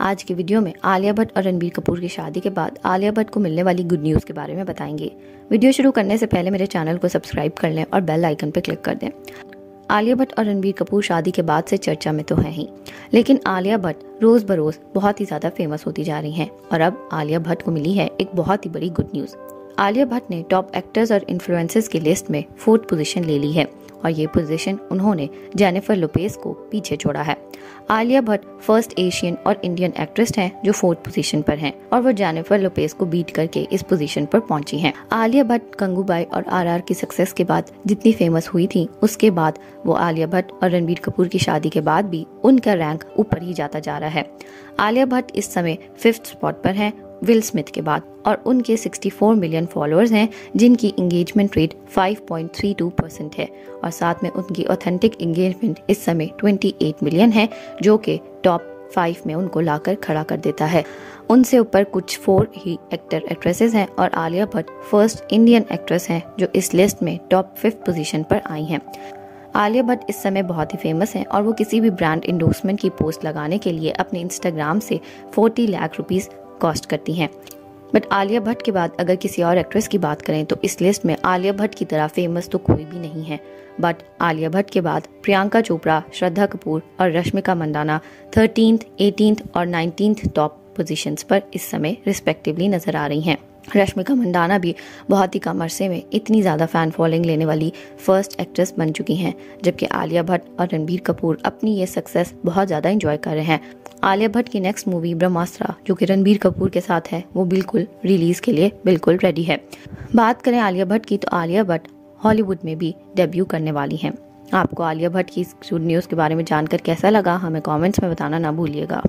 आज की वीडियो में आलिया भट्ट और रणबीर कपूर की शादी के बाद आलिया भट्ट को मिलने वाली गुड न्यूज़ के बारे में बताएँगे। वीडियो शुरू करने से पहले मेरे चैनल को सब्सक्राइब कर लें और बेल आइकन पर क्लिक कर दें। आलिया भट्ट और रणबीर कपूर शादी के बाद से चर्चा में तो है ही, लेकिन आलिया भट्ट रोज बरोज बहुत ही ज़्यादा फ़ेमस होती जा रही हैं और अब आलिया भट्ट को मिली है एक बहुत ही बड़ी गुड न्यूज़ आलिया भट्ट ने टॉप एक्टर्स और इन्फ्लुएंसर्स की लिस्ट में फोर्थ पोजीशन ले ली है। और ये पोजीशन उन्होंने जेनिफर लोपेस को पीछे छोड़ा है। आलिया भट्ट फ़र्स्ट एशियन और इंडियन एक्ट्रेस हैं जो फोर्थ पोजीशन पर हैं और वो जेनिफर लोपेस को बीट करके इस पोजीशन पर पहुँची हैं। आलिया भट्ट कंगूबाई और आरआर की सक्सेस के बाद जितनी फ़ेमस हुई थी, उसके बाद वो आलिया भट्ट और रणबीर कपूर की शादी के बाद भी उनका रैंक ऊपर ही जाता जा रहा है। आलिया भट्ट इस समय फिफ्थ स्पॉट पर हैं विल स्मिथ के बाद, और उनके 64 मिलियन फॉलोअर्स हैं, जिनकी इंगेजमेंट रेट 5.32 परसेंट है, और साथ में उनकी ऑथेंटिक इंगेजमेंट इस समय 28 मिलियन है, जो कि टॉप फाइव में उनको लाकर खड़ा कर देता है। उनसे ऊपर कुछ फोर ही एक्टर एक्ट्रेसेस हैं, और Alia Bhatt first Indian actress हैं, जो इस लिस्ट में टॉप फिफ्थ पोजीशन पर आई हैं। आलिया भट्ट इस समय बहुत ही फ़ेमस हैं, और वो किसी भी ब्रांड इंडोर्समेंट की पोस्ट लगाने के लिए अपने इंस्टाग्राम से 40 लाख रुपीस कॉस्ट करती हैं। बट आलिया भट्ट के बाद अगर किसी और एक्ट्रेस की बात करें तो इस लिस्ट में आलिया भट्ट की तरह फ़ेमस तो कोई भी नहीं है। बट आलिया भट्ट के बाद प्रियंका चोपड़ा, श्रद्धा कपूर और रश्मिका मंदाना थर्टीन एटीन और नाइनटीन टॉप पोजीशंस पर इस समय रिस्पेक्टिवली नज़र आ रही हैं। रश्मिका मंडाना भी बहुत ही कम अरसे में इतनी ज़्यादा फ़ैन फॉलोइंग लेने वाली फ़र्स्ट एक्ट्रेस बन चुकी हैं, जबकि आलिया भट्ट और रणबीर कपूर अपनी ये सक्सेस बहुत ज़्यादा इंजॉय कर रहे हैं। आलिया भट्ट की नेक्स्ट मूवी ब्रह्मास्त्रा, जो कि रणबीर कपूर के साथ है, वो बिल्कुल रिलीज़ के लिए बिल्कुल रेडी है। बात करें आलिया भट्ट की तो आलिया भट्ट हॉलीवुड में भी डेब्यू करने वाली हैं। आपको आलिया भट्ट की न्यूज़ के बारे में जानकर कैसा लगा, हमें कमेंट्स में बताना ना भूलिएगा।